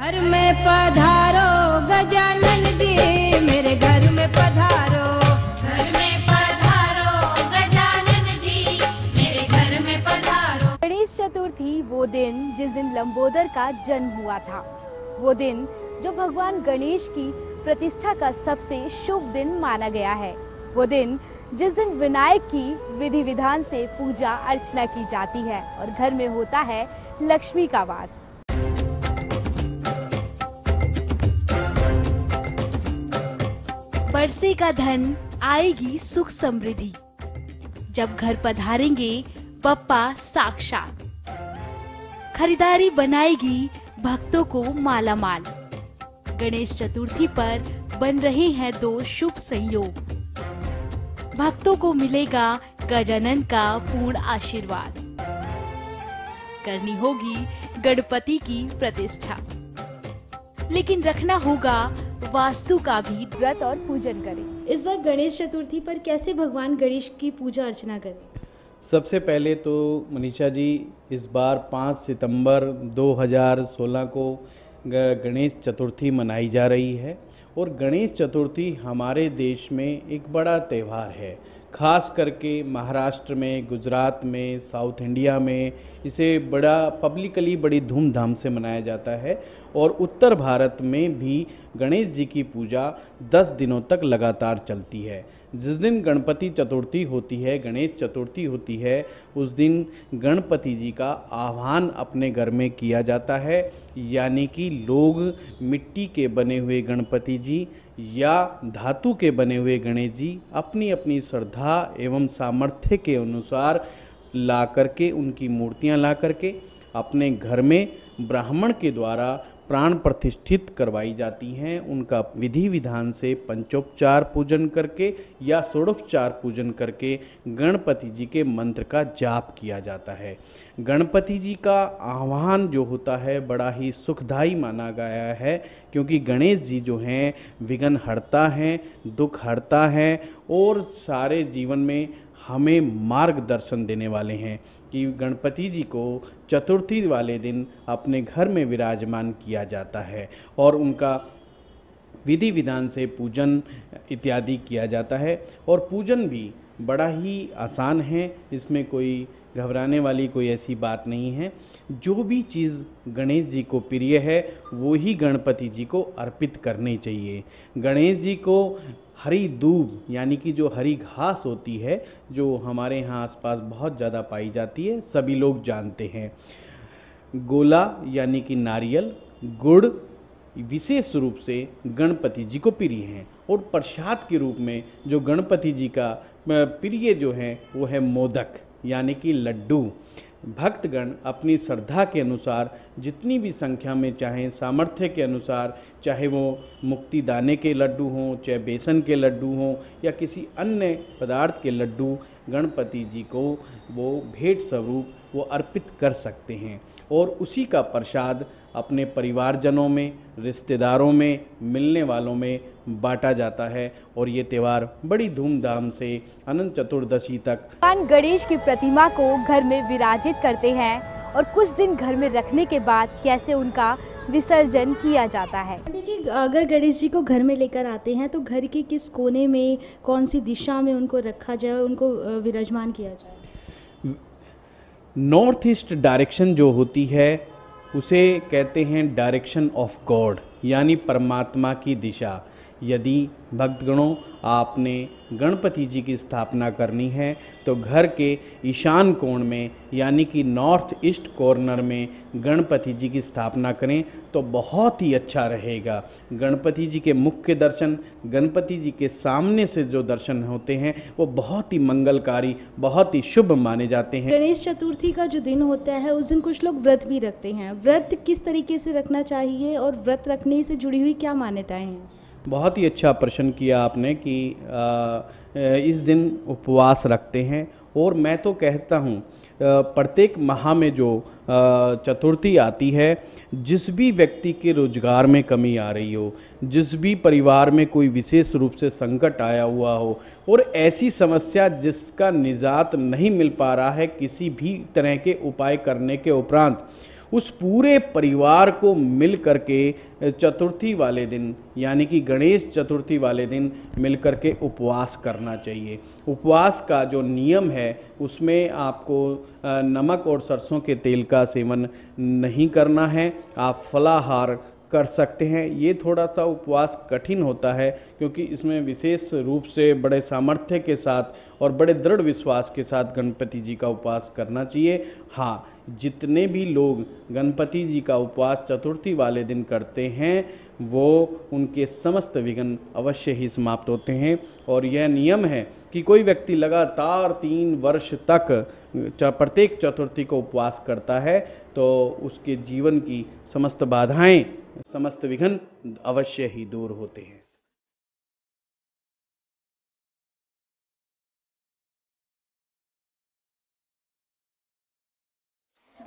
घर में पधारो गजानन जी मेरे घर में पधारो। घर में पधारो गजानन जी मेरे घर में पधारो। गणेश चतुर्थी वो दिन जिस दिन लंबोदर का जन्म हुआ था। वो दिन जो भगवान गणेश की प्रतिष्ठा का सबसे शुभ दिन माना गया है। वो दिन जिस दिन विनायक की विधि विधान से पूजा अर्चना की जाती है और घर में होता है लक्ष्मी का वास। बरसेगा धन आएगी सुख समृद्धि। जब घर पधारेंगे, पप्पा साक्षात। खरीदारी बनाएगी भक्तों को माला माल गणेश चतुर्थी पर बन रहे हैं दो शुभ संयोग। भक्तों को मिलेगा गजानन का पूर्ण आशीर्वाद। करनी होगी गणपति की प्रतिष्ठा। लेकिन रखना होगा वास्तु का भी व्रत और पूजन करें। इस बार गणेश चतुर्थी पर कैसे भगवान गणेश की पूजा अर्चना करें? सबसे पहले तो मनीषा जी, इस बार 5 सितंबर 2016 को गणेश चतुर्थी मनाई जा रही है और गणेश चतुर्थी हमारे देश में एक बड़ा त्यौहार है। खास करके महाराष्ट्र में, गुजरात में, साउथ इंडिया में इसे बड़ा, पब्लिकली बड़ी धूमधाम से मनाया जाता है और उत्तर भारत में भी गणेश जी की पूजा 10 दिनों तक लगातार चलती है। जिस दिन गणपति चतुर्थी होती है, गणेश चतुर्थी होती है, उस दिन गणपति जी का आह्वान अपने घर में किया जाता है। यानी कि लोग मिट्टी के बने हुए गणपति जी या धातु के बने हुए गणेश जी अपनी अपनी श्रद्धा एवं सामर्थ्य के अनुसार ला करके, उनकी मूर्तियाँ ला करके, अपने घर में ब्राह्मण के द्वारा प्राण प्रतिष्ठित करवाई जाती हैं, उनका विधि विधान से पंचोपचार पूजन करके या षोडोपचार पूजन करके गणपति जी के मंत्र का जाप किया जाता है। गणपति जी का आह्वान जो होता है, बड़ा ही सुखदायी माना गया है, क्योंकि गणेश जी जो हैं, विघ्न हरता हैं, दुख हरता हैं और सारे जीवन में हमें मार्गदर्शन देने वाले हैं कि गणपति जी को चतुर्थी वाले दिन अपने घर में विराजमान किया जाता है और उनका विधि विधान से पूजन इत्यादि किया जाता है और पूजन भी बड़ा ही आसान है, इसमें कोई घबराने वाली कोई ऐसी बात नहीं है। जो भी चीज़ गणेश जी को प्रिय है, वो ही गणपति जी को अर्पित करनी चाहिए। गणेश जी को हरी दूब, यानी कि जो हरी घास होती है, जो हमारे यहाँ आसपास बहुत ज़्यादा पाई जाती है, सभी लोग जानते हैं। गोला, यानी कि नारियल, गुड़, विशेष रूप से गणपति जी को प्रिय हैं। और प्रसाद के रूप में जो गणपति जी का प्रिय जो है, वो है मोदक, यानी कि लड्डू। भक्तगण अपनी श्रद्धा के अनुसार जितनी भी संख्या में चाहें, सामर्थ्य के अनुसार, चाहे वो मुक्ति दाने के लड्डू हों, चाहे बेसन के लड्डू हों, या किसी अन्य पदार्थ के लड्डू, गणपति जी को वो भेंट स्वरूप वो अर्पित कर सकते हैं। और उसी का प्रसाद अपने परिवारजनों में, रिश्तेदारों में, मिलने वालों में बांटा जाता है और ये त्यौहार बड़ी धूमधाम से अनंत चतुर्दशी तक भगवान गणेश की प्रतिमा को घर में विराजित करते हैं और कुछ दिन घर में रखने के बाद कैसे उनका विसर्जन किया जाता है। पंडित जी अगर गणेश जी को घर में लेकर आते हैं तो घर के किस कोने में कौन सी दिशा में उनको रखा जाए उनको विराजमान किया जाए? नॉर्थ ईस्ट डायरेक्शन जो होती है उसे कहते हैं डायरेक्शन ऑफ़ गॉड यानी परमात्मा की दिशा। यदि भक्तगणों, आपने गणपति जी की स्थापना करनी है तो घर के ईशान कोण में, यानी कि नॉर्थ ईस्ट कॉर्नर में गणपति जी की स्थापना करें तो बहुत ही अच्छा रहेगा। गणपति जी के मुख्य दर्शन, गणपति जी के सामने से जो दर्शन होते हैं, वो बहुत ही मंगलकारी, बहुत ही शुभ माने जाते हैं। गणेश चतुर्थी का जो दिन होता है, उस दिन कुछ लोग व्रत भी रखते हैं। व्रत किस तरीके से रखना चाहिए और व्रत रखने से जुड़ी हुई क्या मान्यताएँ हैं? बहुत ही अच्छा प्रश्न किया आपने कि इस दिन उपवास रखते हैं। और मैं तो कहता हूँ प्रत्येक माह में जो चतुर्थी आती है, जिस भी व्यक्ति के रोज़गार में कमी आ रही हो, जिस भी परिवार में कोई विशेष रूप से संकट आया हुआ हो, और ऐसी समस्या जिसका निजात नहीं मिल पा रहा है किसी भी तरह के उपाय करने के उपरांत उस पूरे परिवार को मिल करके चतुर्थी वाले दिन, यानी कि गणेश चतुर्थी वाले दिन मिल करके उपवास करना चाहिए। उपवास का जो नियम है, उसमें आपको नमक और सरसों के तेल का सेवन नहीं करना है। आप फलाहार कर सकते हैं। ये थोड़ा सा उपवास कठिन होता है, क्योंकि इसमें विशेष रूप से बड़े सामर्थ्य के साथ और बड़े दृढ़ विश्वास के साथ गणपति जी का उपवास करना चाहिए। हाँ जितने भी लोग गणपति जी का उपवास चतुर्थी वाले दिन करते हैं, वो उनके समस्त विघ्न अवश्य ही समाप्त होते हैं। और यह नियम है कि कोई व्यक्ति लगातार तीन वर्ष तक प्रत्येक चतुर्थी को उपवास करता है तो उसके जीवन की समस्त बाधाएँ, समस्त विघ्न अवश्य ही दूर होते हैं।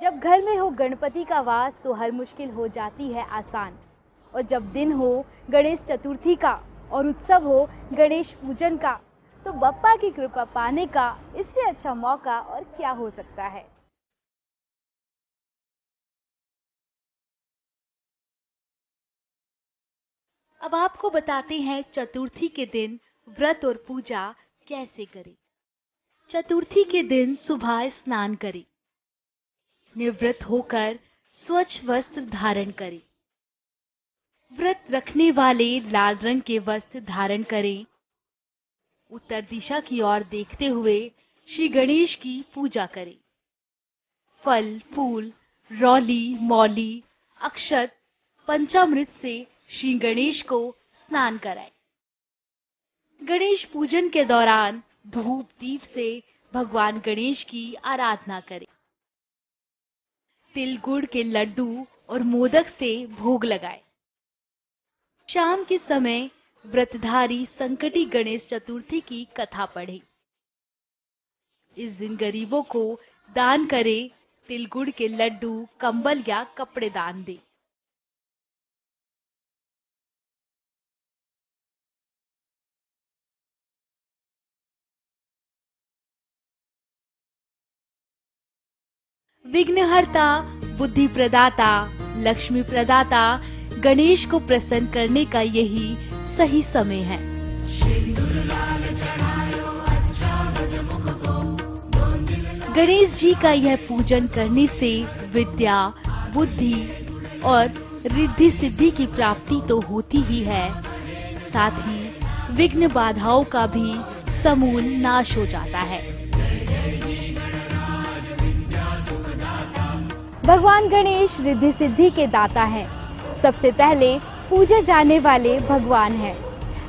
जब घर में हो गणपति का वास तो हर मुश्किल हो जाती है आसान। और जब दिन हो, गणेश चतुर्थी का, और उत्सव हो, गणेश पूजन का तो बप्पा की कृपा पाने का, इससे अच्छा मौका और क्या हो सकता है? अब आपको बताते हैं चतुर्थी के दिन व्रत और पूजा कैसे करें। चतुर्थी के दिन सुबह स्नान करें। निवृत्त होकर स्वच्छ वस्त्र धारण करें। व्रत रखने वाले लाल रंग के वस्त्र धारण करें। उत्तर दिशा की ओर देखते हुए श्री गणेश की पूजा करें। फल, फूल, रौली, मौली, अक्षत, पंचामृत से श्री गणेश को स्नान कराएँ। गणेश पूजन के दौरान धूप दीप से भगवान गणेश की आराधना करें। तिल गुड़ के लड्डू और मोदक से भोग लगाए। शाम के समय व्रतधारी संकटी गणेश चतुर्थी की कथा पढ़े। इस दिन गरीबों को दान करे, तिलगुड़ के लड्डू, कंबल या कपड़े दान दें। विघ्नहर्ता बुद्धि प्रदाता लक्ष्मी प्रदाता गणेश को प्रसन्न करने का यही सही समय है। गणेश जी का यह पूजन करने से विद्या, बुद्धि और रिद्धि सिद्धि की प्राप्ति तो होती ही है। साथ ही विघ्न बाधाओं का भी समूल नाश हो जाता है। भगवान गणेश रिद्धि सिद्धि के दाता हैं। सबसे पहले पूजे जाने वाले भगवान हैं।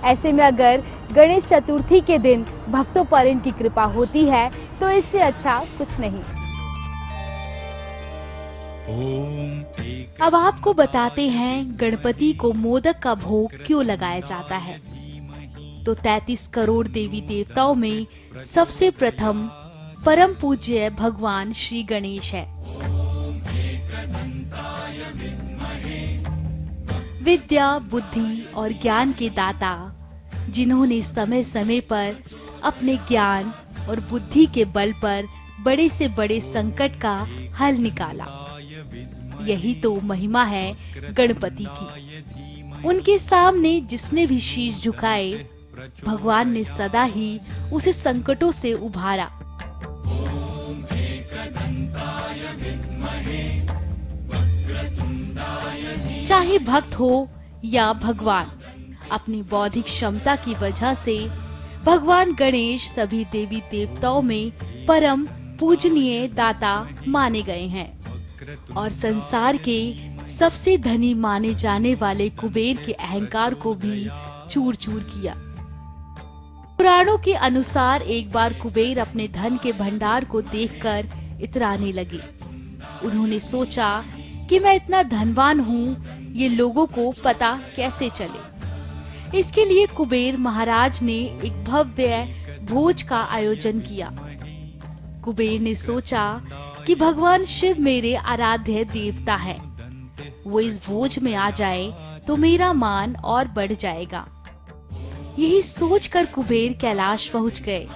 ऐसे में अगर गणेश चतुर्थी के दिन भक्तों पर इनकी कृपा होती है तो इससे अच्छा कुछ नहीं। अब आपको बताते हैं गणपति को मोदक का भोग क्यों लगाया जाता है। तो 33 करोड़ देवी देवताओं में सबसे प्रथम परम पूज्य भगवान श्री गणेश है। विद्या, बुद्धि और ज्ञान के दाता, जिन्होंने समय समय पर अपने ज्ञान और बुद्धि के बल पर बड़े से बड़े संकट का हल निकाला। यही तो महिमा है गणपति की। उनके सामने जिसने भी शीश झुकाए, भगवान ने सदा ही उसे संकटों से उभारा। चाहे भक्त हो या भगवान, अपनी बौद्धिक क्षमता की वजह से भगवान गणेश सभी देवी देवताओं में परम पूजनीय दाता माने गए हैं। और संसार के सबसे धनी माने जाने वाले कुबेर के अहंकार को भी चूर चूर किया। पुराणों के अनुसार एक बार कुबेर अपने धन के भंडार को देखकर इतराने लगे। उन्होंने सोचा कि मैं इतना धनवान हूँ ये लोगों को पता कैसे चले। इसके लिए कुबेर महाराज ने एक भव्य भोज का आयोजन किया। कुबेर ने सोचा कि भगवान शिव मेरे आराध्य देवता है। वो इस भोज में आ जाए तो मेरा मान और बढ़ जाएगा। यही सोचकर कुबेर कैलाश पहुँच गए।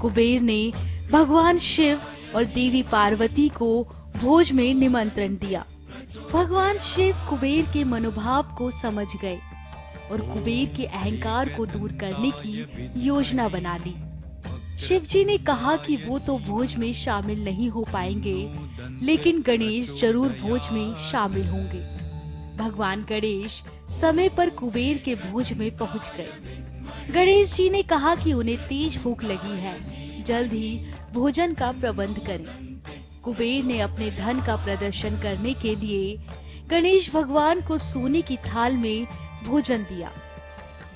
कुबेर ने भगवान शिव और देवी पार्वती को भोज में निमंत्रण दिया। भगवान शिव कुबेर के मनोभाव को समझ गए और कुबेर के अहंकार को दूर करने की योजना बना ली। शिव जी ने कहा कि वो तो भोज में शामिल नहीं हो पाएँगे, लेकिन गणेश ज़रूर भोज में शामिल होंगे। भगवान गणेश समय पर कुबेर के भोज में पहुँच गए। गणेश जी ने कहा कि उन्हें तेज भूख लगी है, जल्द ही भोजन का प्रबंध करें। कुबेर ने अपने धन का प्रदर्शन करने के लिए गणेश भगवान को सोने की थाल में भोजन दिया।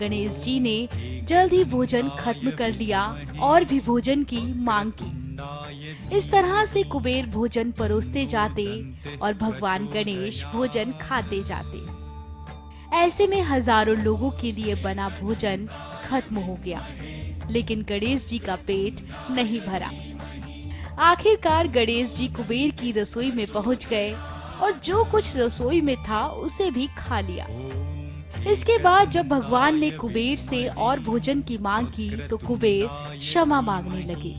गणेश जी ने जल्द ही भोजन खत्म कर लिया और भी भोजन की मांग की। इस तरह से कुबेर भोजन परोसते जाते और भगवान गणेश भोजन खाते जाते। ऐसे में हज़ारों लोगों के लिए बना भोजन खत्म हो गया। लेकिन गणेश जी का पेट नहीं भरा। आखिरकार गणेश जी कुबेर की रसोई में पहुँच गए और जो कुछ रसोई में था, उसे भी खा लिया। इसके बाद जब भगवान ने कुबेर से और भोजन की मांग की तो कुबेर क्षमा मांगने लगे।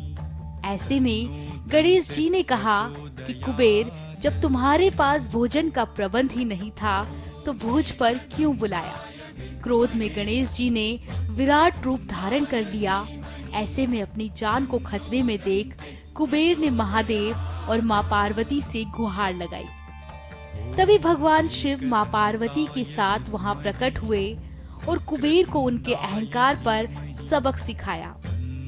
ऐसे में गणेश जी ने कहा कि कुबेर, जब तुम्हारे पास भोजन का प्रबंध ही नहीं था तो भोज पर क्यों बुलाया? क्रोध में गणेश जी ने विराट रूप धारण कर लिया। ऐसे में अपनी जान को खतरे में देख कुबेर ने महादेव और माँ पार्वती से गुहार लगाई। तभी भगवान शिव माँ पार्वती के साथ वहाँ प्रकट हुए और कुबेर को उनके अहंकार पर सबक सिखाया।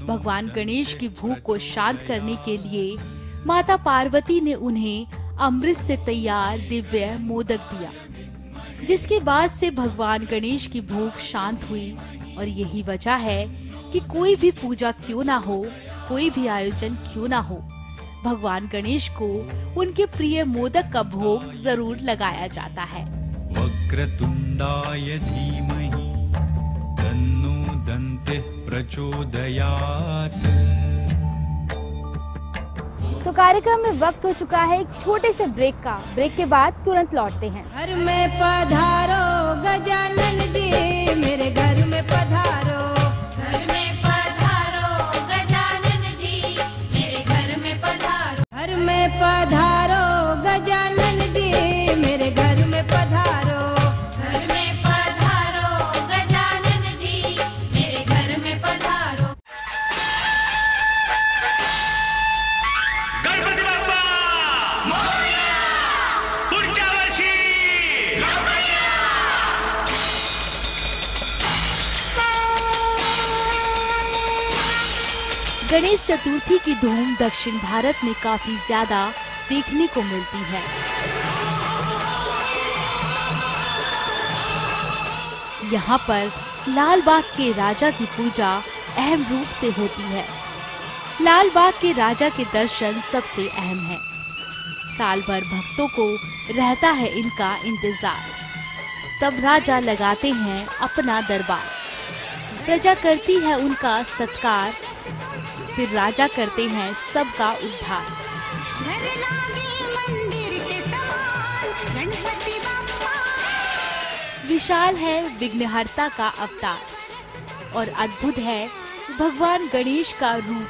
भगवान गणेश की भूख को शांत करने के लिए माता पार्वती ने उन्हें अमृत से तैयार दिव्य मोदक दिया, जिसके बाद से भगवान गणेश की भूख शांत हुई और यही वजह है कि कोई भी पूजा क्यों ना हो कोई भी आयोजन क्यों ना हो। भगवान गणेश को उनके प्रिय मोदक का भोग ज़रूर लगाया जाता है। वक्रतुण्डाय धीमहि तन्नो दन्तिः प्रचोदयात्। तो कार्यक्रम में वक्त हो चुका है एक छोटे से ब्रेक का। ब्रेक के बाद तुरंत लौटते हैं। घर में पधारो गजानन जी मेरे घर में पधारो। पधारो। चतुर्थी की धूम दक्षिण भारत में काफ़ी ज़्यादा देखने को मिलती है। यहाँ पर लाल बाग के राजा की पूजा अहम रूप से होती है। लाल बाग के राजा के दर्शन सबसे अहम है। साल भर भक्तों को रहता है इनका इंतज़ार। तब राजा लगाते हैं अपना दरबार। प्रजा करती है उनका सत्कार फिर राजा करते हैं सबका उद्धार। विशाल है विघ्नहर्ता का अवतार और अद्भुत है भगवान गणेश का रूप।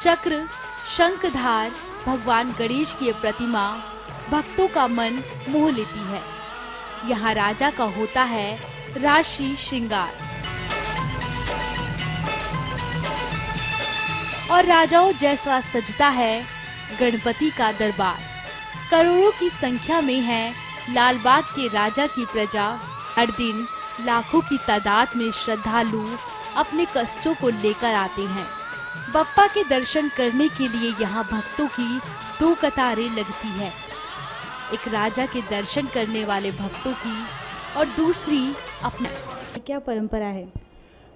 चक्र, शंखधार, भगवान गणेश की प्रतिमा, भक्तों का मन मोह लेती है। यहाँ राजा का होता है राशि श्रृंगार। और राजाओं जैसा सजता है गणपति का दरबार। करोड़ों की संख्या में है लालबाग के राजा की प्रजा। हर दिन लाखों की तादाद में श्रद्धालु अपने कष्टों को लेकर आते हैं। बप्पा के दर्शन करने के लिए यहाँ भक्तों की दो कतारें लगती है। एक राजा के दर्शन करने वाले भक्तों की और दूसरी अपना क्या परंपरा है?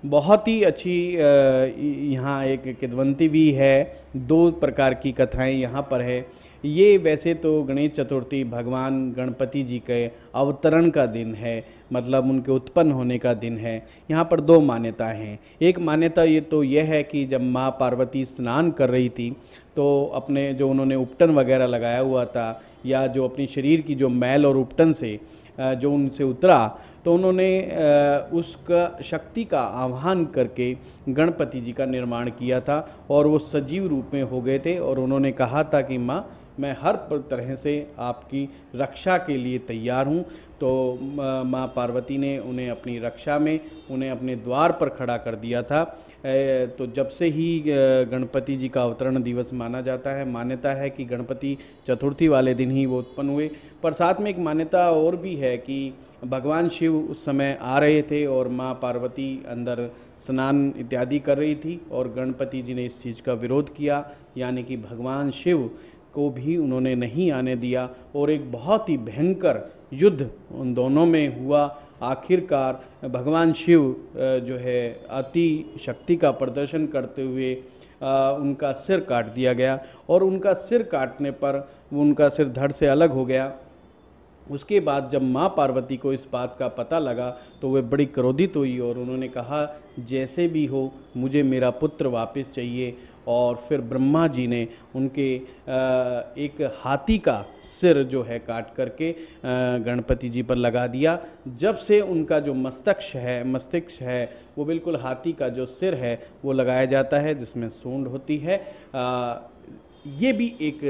बहुत ही अच्छी यहाँ एक किदवंती भी है। दो प्रकार की कथाएँ यहाँ पर है। ये वैसे तो गणेश चतुर्थी भगवान गणपति जी के अवतरण का दिन है। मतलब उनके उत्पन्न होने का दिन है। यहाँ पर दो मान्यताएँ हैं। एक मान्यता ये तो यह है कि जब माँ पार्वती स्नान कर रही थी तो अपने जो उन्होंने उपटन वगैरह लगाया हुआ था, या जो अपनी शरीर की जो मैल और उपटन से जो उनसे उतरा तो उन्होंने उसका शक्ति का आह्वान करके गणपति जी का निर्माण किया था और वो सजीव रूप में हो गए थे और उन्होंने कहा था कि, माँ, मैं हर तरह से आपकी रक्षा के लिए तैयार हूँ। तो माँ पार्वती ने उन्हें अपनी रक्षा में, उन्हें अपने द्वार पर खड़ा कर दिया था। तो जब से ही गणपति जी का अवतरण दिवस माना जाता है, मान्यता है कि गणपति चतुर्थी वाले दिन ही वो उत्पन्न हुए। पर साथ में एक मान्यता और भी है कि भगवान शिव उस समय आ रहे थे और माँ पार्वती अंदर स्नान इत्यादि कर रही थी और गणपति जी ने इस चीज़ का विरोध किया, यानी कि भगवान शिव को भी उन्होंने नहीं आने दिया और एक बहुत ही भयंकर युद्ध उन दोनों में हुआ। आखिरकार भगवान शिव जो है, अति शक्ति का प्रदर्शन करते हुए उनका सिर काट दिया गया और उनका सिर काटने पर उनका सिर धड़ से अलग हो गया। उसके बाद जब माँ पार्वती को इस बात का पता लगा तो वे बड़ी क्रोधित हुई और उन्होंने कहा, जैसे भी हो, मुझे मेरा पुत्र वापस चाहिए और फिर ब्रह्मा जी ने उनके एक हाथी का सिर जो है काट करके गणपति जी पर लगा दिया। जब से उनका जो मस्तिष्क है मस्तिष्क है, वो बिल्कुल हाथी का जो सिर है, वो लगाया जाता है, जिसमें सूंड होती है। ये भी एक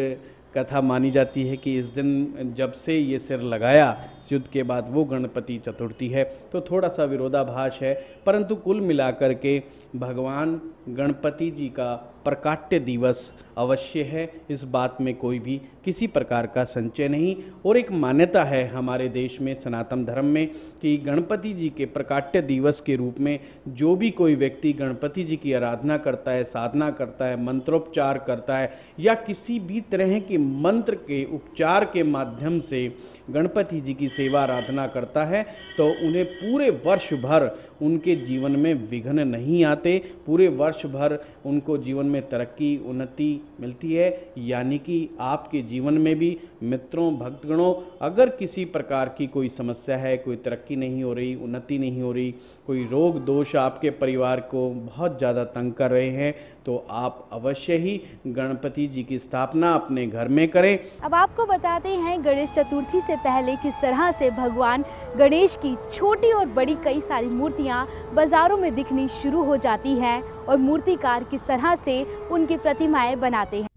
कथा मानी जाती है कि इस दिन जब से ये सिर लगाया, युद्ध के बाद वो गणपति चतुर्थी है। तो थोड़ा सा विरोधाभास है, परंतु कुल मिलाकर के भगवान गणपति जी का प्रकाट्य दिवस अवश्य है। इस बात में कोई भी किसी प्रकार का संचय नहीं। और एक मान्यता है हमारे देश में सनातन धर्म में कि गणपति जी के प्रकाट्य दिवस के रूप में जो भी कोई व्यक्ति गणपति जी की आराधना करता है, साधना करता है, मंत्रोपचार करता है या किसी भी तरह के मंत्र के उपचार के माध्यम से गणपति जी की सेवा आराधना करता है तो उन्हें पूरे वर्ष भर उनके जीवन में विघ्न नहीं आते। पूरे वर्ष भर उनको जीवन में तरक्की, उन्नति मिलती है। यानी कि आपके जीवन में भी मित्रों, भक्तगणों, अगर किसी प्रकार की कोई समस्या है, कोई तरक्की नहीं हो रही, उन्नति नहीं हो रही, कोई रोग, दोष आपके परिवार को बहुत ज़्यादा तंग कर रहे हैं तो आप अवश्य ही गणपति जी की स्थापना अपने घर में करें। अब आपको बताते हैं गणेश चतुर्थी से पहले किस तरह से भगवान गणेश की छोटी और बड़ी कई सारी मूर्तियाँ बाजारों में दिखनी शुरू हो जाती हैं और मूर्तिकार किस तरह से उनकी प्रतिमाएँ बनाते हैं।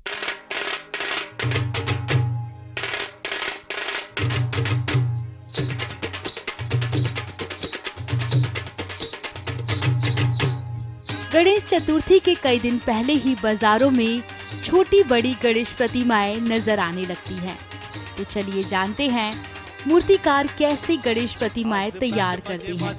गणेश चतुर्थी के कई दिन पहले ही बाजारों में छोटी बड़ी गणेश प्रतिमाएँ नज़र आने लगती हैं। तो चलिए जानते हैं मूर्तिकार कैसे गणेश प्रतिमाएँ तैयार करते हैं।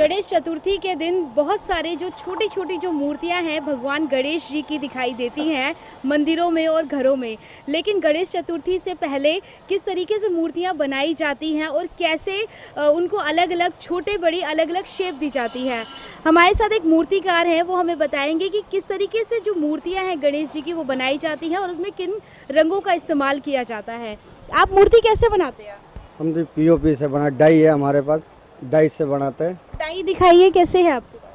गणेश चतुर्थी के दिन बहुत सारे जो छोटी छोटी जो मूर्तियाँ हैं, भगवान गणेश जी की दिखाई देती हैं मंदिरों में और घरों में। लेकिन गणेश चतुर्थी से पहले किस तरीके से मूर्तियाँ बनाई जाती हैं और कैसे उनको अलग अलग छोटे, बड़ी अलग अलग शेप दी जाती है? हमारे साथ एक मूर्तिकार हैं, वो हमें बताएँगे कि किस तरीके से जो मूर्तियाँ हैं गणेश जी की वो बनाई जाती हैं और उसमें किन रंगों का इस्तेमाल किया जाता है। आप मूर्ति कैसे बनाते हैं? हम तो पीओपी से बना, डाई है हमारे पास, डाई से बनाते हैं। डाई दिखाइए कैसे है आपके पास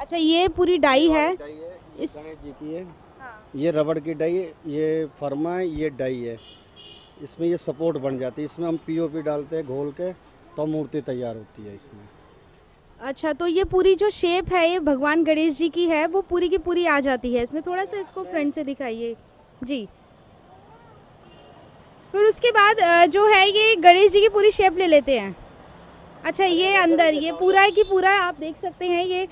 अच्छा ये पूरी डाई है। इस जी की है। ये रबड़ की डाई है ये फर्मा है ये डाई है। इसमें ये सपोर्ट बन जाती है। इसमें हम पीओपी डालते हैं घोल के तो मूर्ति तैयार होती है इसमें। अच्छा तो ये पूरी जो शेप है ये भगवान गणेश जी की है वो पूरी की पूरी आ जाती है इसमें। थोड़ा सा इसको फ्रंट से दिखाइए। जी। फिर उसके बाद जो है ये गणेश जी की पूरी शेप ले लेते हैं। अच्छा ये अंदर ये पूरा है कि पूरा? आप देख सकते हैं ये।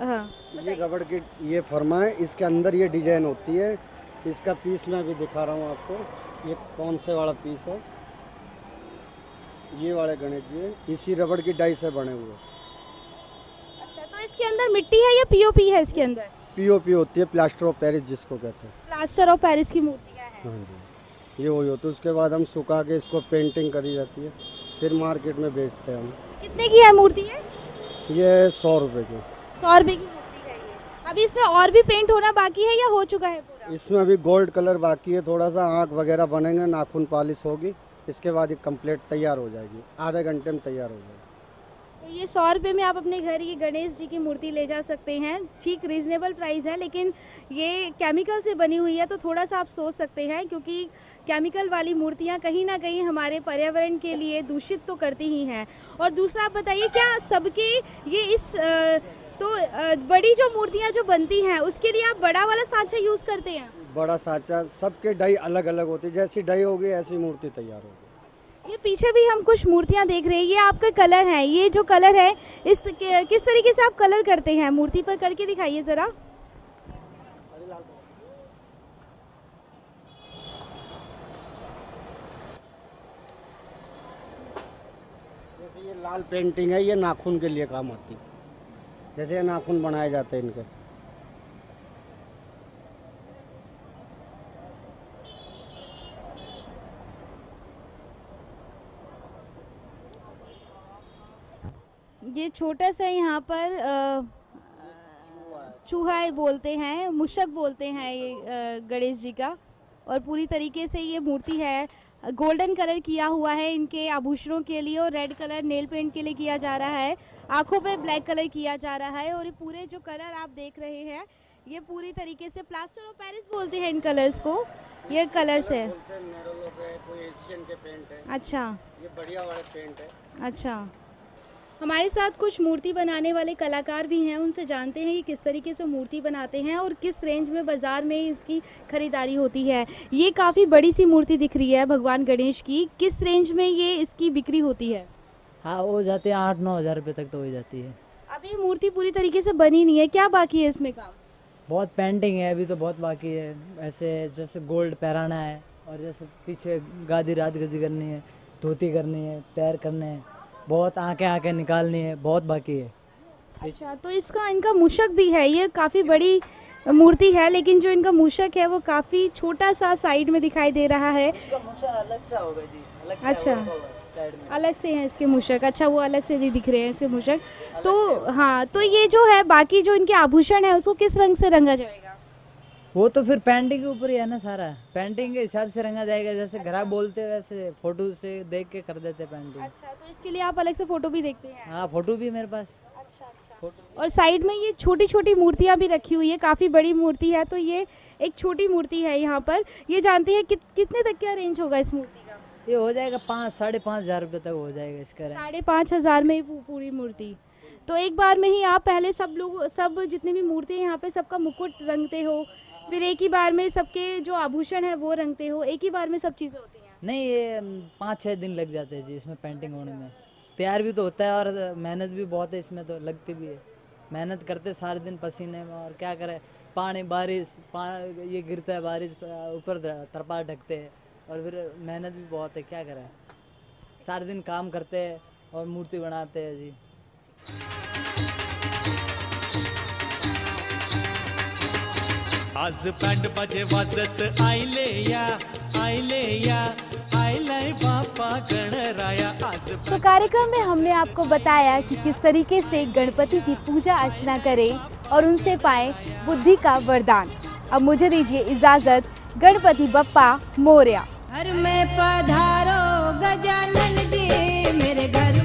हाँ। ये रबड़ की ये फर्मा है इसके अंदर ये डिज़ाइन होती है। इसका पीस मैं अभी दिखा रहा हूँ आपको। ये कौन से वाला पीस है? ये वाले गणेश जी इसी रबड़ की डाई से बने हुए। अच्छा तो इसके अंदर मिट्टी है या पीओपी है इसके अंदर? पीओपी होती है प्लास्टर ऑफ़ पेरिस जिसको कहते हैं। प्लास्टर ऑफ़ पेरिस की मूर्तियाँ हैं? हाँ जी। ये वही होती है उसके बाद हम सुखा के इसको पेंटिंग करी जाती है। फिर मार्केट में बेचते हैं हम। कितने की है मूर्ति है ये सौ रुपए की। सौ रुपए की मूर्ति है ये। अभी इसमें और भी पेंट होना बाकी है या हो चुका है पूरा? इसमें अभी गोल्ड कलर बाकी है थोड़ा सा आँख वगैरह बनेंगे नाखून पॉलिश होगी इसके बाद ये कंप्लीट तैयार हो जाएगी। आधे घंटे में तैयार हो जाएगी। तो ये सौ रुपये में आप अपने घर ये गणेश जी की मूर्ति ले जा सकते हैं। ठीक रीजनेबल प्राइस है लेकिन ये केमिकल से बनी हुई है तो थोड़ा सा आप सोच सकते हैं क्योंकि केमिकल वाली मूर्तियाँ कहीं ना कहीं हमारे पर्यावरण के लिए दूषित तो करती ही हैं। और दूसरा आप बताइए क्या सबके ये इस तो बड़ी जो मूर्तियाँ जो बनती हैं उसके लिए आप बड़ा वाला सांचा यूज़ करते हैं? बड़ा साचा सबके डाई अलग अलग होती है। जैसी डाई होगी ऐसी मूर्ति तैयार होगी ये पीछे भी हम कुछ मूर्तियाँ देख रहे हैं। ये आपका कलर है। ये जो कलर है इस किस तरीके से आप कलर करते हैं? मूर्ति पर करके दिखाइए ज़रा। लाल पेंटिंग है, ये नाखून के लिए काम आती। है जैसे नाखून बनाए जाते हैं इनके। ये छोटा सा यहाँ पर चूहा बोलते हैं, मुशक बोलते हैं ये गणेश जी का। और पूरी तरीके से ये मूर्ति है गोल्डन कलर किया हुआ है इनके आभूषणों के लिए और रेड कलर नेल पेंट के लिए किया जा रहा है। आँखों पे ब्लैक कलर किया जा रहा है और ये पूरे जो कलर आप देख रहे हैं ये पूरी तरीके से प्लास्टर ऑफ़ पेरिस बोलते हैं इन कलर्स को। ये कलर्स है। अच्छा। ये बढ़िया वाला पेंट है। अच्छा। हमारे साथ कुछ मूर्ति बनाने वाले कलाकार भी हैं उनसे जानते हैं कि किस तरीके से मूर्ति बनाते हैं और किस रेंज में बाज़ार में इसकी खरीदारी होती है। ये काफ़ी बड़ी सी मूर्ति दिख रही है भगवान गणेश की। किस रेंज में ये इसकी बिक्री होती है? हाँ हो जाते हैं आठ नौ हज़ार रुपये तक तो हो जाती है। अभी मूर्ति पूरी तरीके से बनी नहीं है क्या बाकी है इसमें काम? बहुत पेंटिंग है अभी तो बहुत बाकी है। ऐसे जैसे गोल्ड पहराना है और जैसे पीछे गादी रात गजी करनी है धोती करनी है पैर करने हैं। बहुत आँखें आँखें निकालनी है बहुत बाकी है। अच्छा तो इसका इनका मूषक भी है ये काफ़ी बड़ी मूर्ति है लेकिन जो इनका मूषक है वो काफ़ी छोटा सा साइड में दिखाई दे रहा है। अलग सा होगा जी अलग अच्छा। साइड अलग से हैं इसके मूषक अच्छा वो अलग से भी दिख रहे हैं इसके मूषक। तो हाँ तो ये जो है बाकी जो इनके आभूषण है उसको किस रंग से रंगा जाएगा? वो तो फिर पेंटिंग के ऊपर ही है ना सारा। पेंटिंग के हिसाब से रंगा जाएगा जैसे ग्राहक बोलते हैं वैसे फ़ोटो से देख के कर देते पेंटिंग अच्छा तो इसके लिए आप अलग से फ़ोटो भी देखते हैं? हाँ फ़ोटो भी मेरे पास। अच्छा अच्छा। और साइड में ये छोटी छोटी मूर्तियाँ भी रखी हुई है काफ़ी बड़ी मूर्ति है तो ये एक छोटी मूर्ति है यहाँ पर। ये जानती है कि, कितने तक का रेंज होगा इस मूर्ति का? ये हो जाएगा पाँच साढ़े पाँच हज़ार रुपये तक हो जाएगा इसका साढ़े पाँच हज़ार में पूरी मूर्ति। तो एक बार में ही आप पहले सब लोग सब जितनी भी मूर्ति हैं यहाँ पे सबका मुकुट रंगते हो फिर एक ही बार में सबके जो आभूषण है वो रंगते हो एक ही बार में सब चीज़ें होती हैं? नहीं ये पाँच छः दिन लग जाते हैं जी इसमें पेंटिंग होने में। तैयार भी तो होता है और मेहनत भी बहुत है इसमें तो लगती भी है। मेहनत करते सारे दिन पसीने में और क्या करें पानी बारिश पा ये गिरता है बारिश ऊपर तरपा ढकते हैं और फिर मेहनत भी बहुत है क्या करें। सारे दिन काम करते हैं और मूर्ति बनाते हैं जी। आज बँड बाजे वाजत आयले या आयले या आयलाय बापा गणराया आज तो कार्यक्रम में हमने आपको बताया कि किस तरीके से गणपति की पूजा अर्चना करें और उनसे पाए बुद्धि का वरदान। अब मुझे दीजिए इजाज़त गणपति बप्पा मोरिया। घर में पधारो गजानन जी मेरे घर